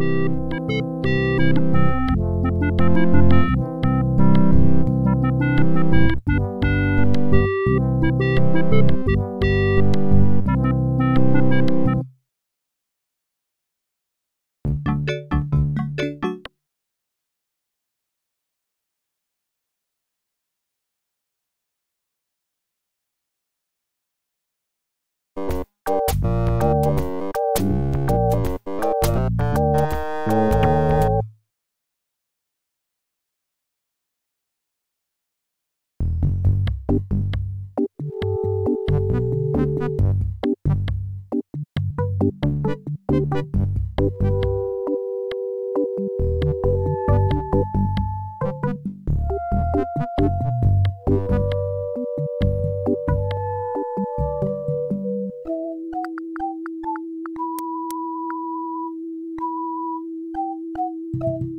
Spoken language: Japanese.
you you